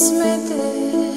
It's.